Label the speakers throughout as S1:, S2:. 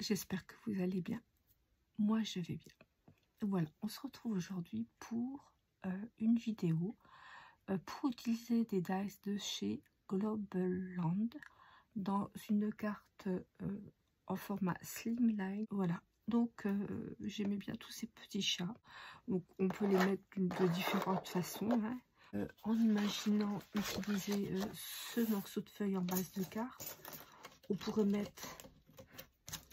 S1: j'espère que vous allez bien. Moi, je vais bien. Voilà, on se retrouve aujourd'hui pour euh, une vidéo euh, pour utiliser des dice de chez Global Land dans une carte euh, en format slimline. Voilà, donc j'aimais bien tous ces petits chats. Donc on peut les mettre de différentes façons. Hein. en imaginant utiliser ce morceau de feuille en base de carte, on pourrait mettre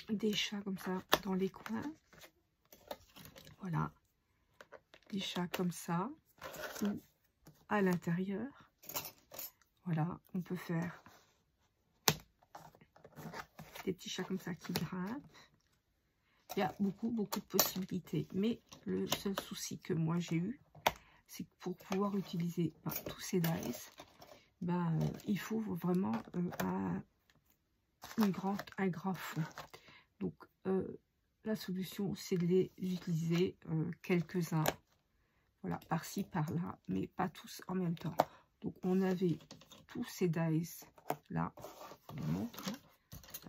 S1: des chats comme ça dans les coins. Voilà. Des chats comme ça. Ou à l'intérieur. Voilà. On peut faire des petits chats comme ça qui grimpent. Il y a beaucoup, beaucoup de possibilités. Mais le seul souci que moi j'ai eu, c'est que pour pouvoir utiliser ben, tous ces dice, ben, euh, il faut vraiment euh, un, une grande, un grand fond. Donc, euh, la solution, c'est de les utiliser euh, quelques-uns, voilà, par-ci, par-là, mais pas tous en même temps. Donc, on avait tous ces dice là, je vous montre, hein.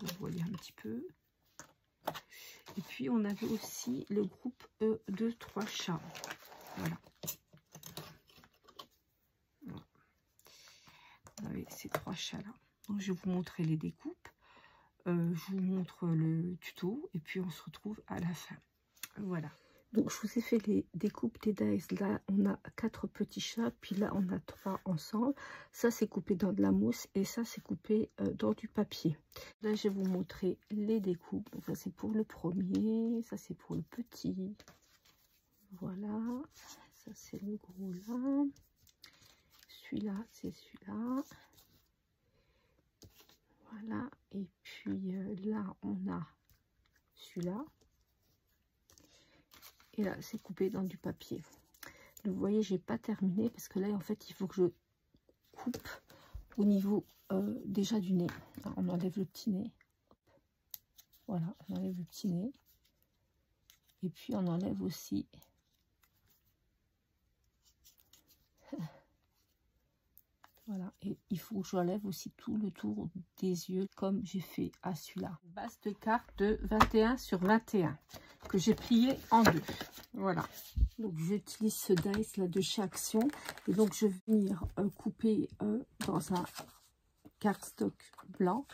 S1: vous voyez un petit peu. Et puis, on avait aussi le groupe e de trois chats. Voilà. On avait ces trois chats-là. Donc, je vais vous montrer les découpes. Euh, je vous montre le tuto et puis on se retrouve à la fin. Voilà. Donc je vous ai fait les découpes des dice. Là on a quatre petits chats, puis là on a trois ensemble. Ça c'est coupé dans de la mousse et ça c'est coupé euh, dans du papier. Là je vais vous montrer les découpes. ça c'est pour le premier, ça c'est pour le petit. Voilà, ça c'est le gros là. Celui-là c'est celui-là. Voilà, et puis euh, là, on a celui-là. Et là, c'est coupé dans du papier. vous voyez, j'ai pas terminé parce que là, en fait, il faut que je coupe au niveau euh, déjà du nez. on enlève le petit nez. Voilà, on enlève le petit nez. Et puis, on enlève aussi Voilà, et il faut que j'enlève aussi tout le tour des yeux comme j'ai fait à celui-là. Base de carte de 21 sur 21 que j'ai plié en deux. Voilà. Donc j'utilise ce dice là de chez Action et donc je vais venir euh, couper euh, dans un cardstock blanc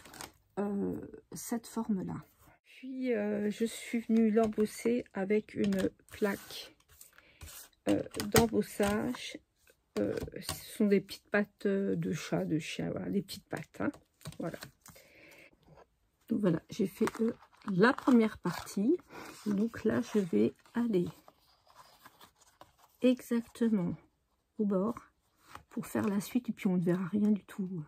S1: euh, cette forme là. Puis je suis venue l'embosser avec une plaque d'embossage euh, ce sont des petites pattes euh, de chat, de chien, voilà, des petites pattes. Hein. voilà. Voilà, j'ai fait euh, la première partie. Donc là, je vais aller exactement au bord pour faire la suite. Et puis, on ne verra rien du tout.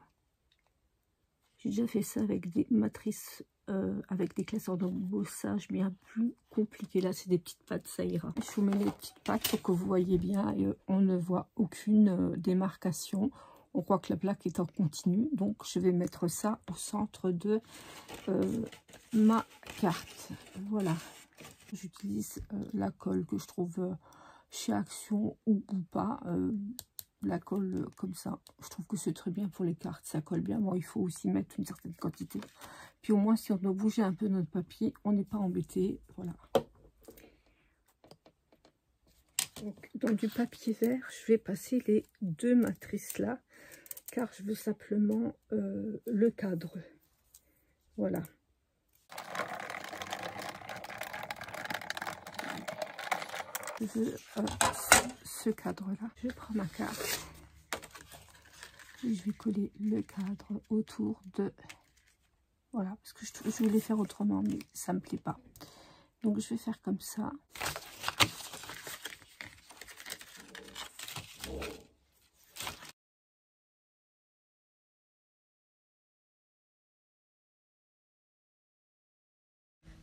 S1: J'ai déjà fait ça avec des matrices euh, avec des classeurs d'embossage bien plus compliqués. Là, c'est des petites pattes, ça ira. Je vous mets les petites pattes pour que vous voyez bien et euh, on ne voit aucune euh, démarcation. On croit que la plaque est en continu, donc je vais mettre ça au centre de ma carte. Voilà, j'utilise la colle que je trouve chez Action ou pas la colle comme ça. Je trouve que c'est très bien pour les cartes, ça colle bien. Bon, il faut aussi mettre une certaine quantité. Puis au moins, si on doit bouger un peu notre papier, on n'est pas embêté. Voilà. Donc, dans du papier vert, je vais passer les deux matrices là, car je veux simplement euh, le cadre. Voilà. Veux euh, ce cadre là. Je prends ma carte. Et je vais coller le cadre autour de voilà, parce que je, je voulais faire autrement, mais ça me plaît pas. Donc je vais faire comme ça.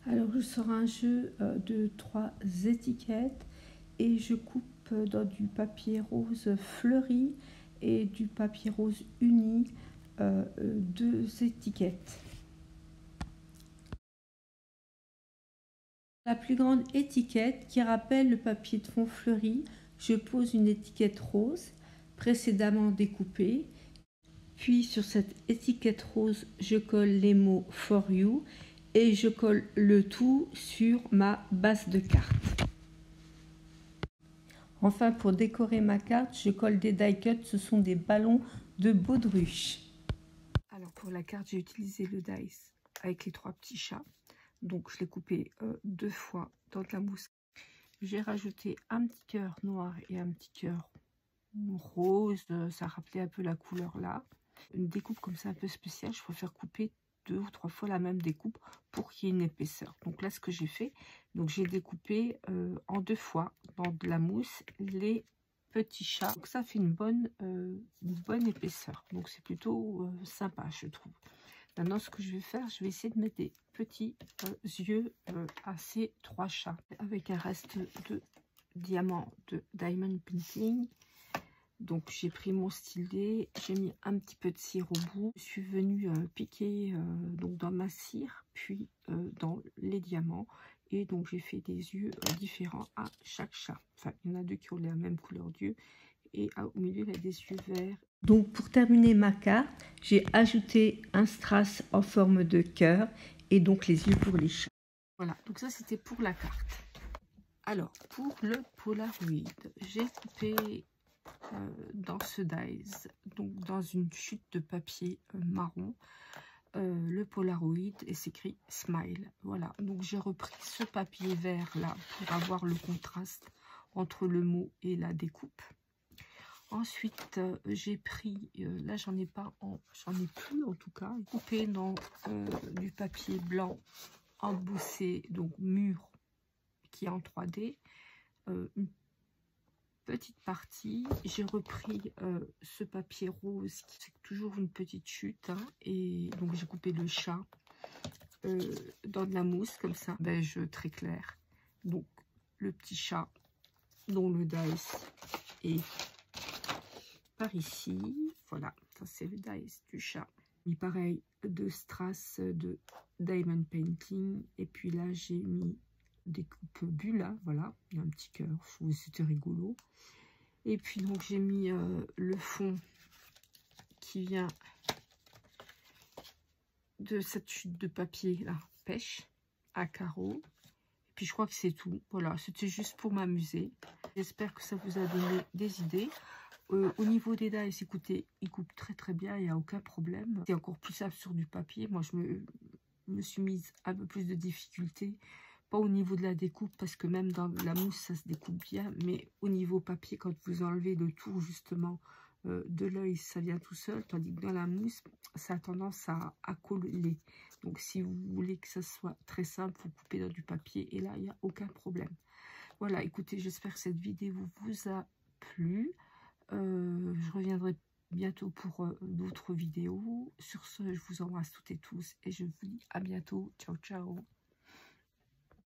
S1: Alors je sors un jeu euh, de trois étiquettes et je coupe dans du papier rose fleuri et du papier rose uni euh, euh, deux étiquettes. La plus grande étiquette qui rappelle le papier de fond fleuri, je pose une étiquette rose précédemment découpée. Puis sur cette étiquette rose, je colle les mots For You et je colle le tout sur ma base de carte. Enfin, pour décorer ma carte, je colle des die cuts. Ce sont des ballons de baudruche. Alors, pour la carte, j'ai utilisé le dice avec les trois petits chats. Donc, je l'ai coupé euh, deux fois dans la mousse. J'ai rajouté un petit cœur noir et un petit cœur rose. Ça rappelait un peu la couleur là. Une découpe comme ça un peu spéciale. Je préfère couper deux ou trois fois la même découpe pour qu'il y ait une épaisseur. Donc là, ce que j'ai fait, donc j'ai découpé euh, en deux fois dans de la mousse les petits chats. Donc ça fait une bonne, euh, bonne épaisseur. Donc c'est plutôt euh, sympa, je trouve. Maintenant, ce que je vais faire, je vais essayer de mettre des petits yeux à ces trois chats avec un reste de diamant de Diamond Painting donc j'ai pris mon stylet, j'ai mis un petit peu de cire au bout. Je suis venue euh, piquer euh, donc dans ma cire, puis euh, dans les diamants. Et donc j'ai fait des yeux différents à chaque chat. Enfin, il y en a deux qui ont la même couleur d'yeux. Et au milieu, il y a des yeux verts. Donc pour terminer ma carte, j'ai ajouté un strass en forme de cœur et donc les yeux pour les chats. Voilà, donc ça c'était pour la carte. Alors, pour le Polaroid, j'ai coupé dans ce dies, donc dans une chute de papier euh, marron, euh, le Polaroid et s'écrit Smile. Voilà, donc j'ai repris ce papier vert là pour avoir le contraste entre le mot et la découpe. Ensuite, j'ai pris, là j'en ai pas, j'en ai plus en tout cas, coupé dans du papier blanc embossé, donc mûr, qui est en 3D, une petite partie. J'ai repris euh, ce papier rose qui c'est toujours une petite chute. Hein, et donc j'ai coupé le chat euh, dans de la mousse comme ça, beige très clair. Donc le petit chat dont le dice est par ici. Voilà, ça c'est le dice du chat. Et pareil, de strass de Diamond Painting. Et puis là, j'ai mis des coupes bulles, là, voilà, il y a un petit cœur, c'était rigolo. Et puis donc j'ai mis euh, le fond qui vient de cette chute de papier là, pêche à carreaux. Et puis je crois que c'est tout. Voilà, c'était juste pour m'amuser. J'espère que ça vous a donné des idées. Euh, au niveau des dies, écoutez, il coupe très très bien, il n'y a aucun problème. C'est encore plus simple sur du papier. Moi, je me, me suis mise un peu plus de difficulté au niveau de la découpe, parce que même dans la mousse, ça se découpe bien. Mais au niveau papier, quand vous enlevez le tour, justement, euh, de l'œil, ça vient tout seul. Tandis que dans la mousse, ça a tendance à, à coller. Donc, si vous voulez que ça soit très simple, vous coupez dans du papier. Et là, il n'y a aucun problème. Voilà, écoutez, j'espère que cette vidéo vous a plu. Euh, je reviendrai bientôt pour euh, d'autres vidéos. Sur ce, je vous embrasse toutes et tous et je vous dis à bientôt. Ciao, ciao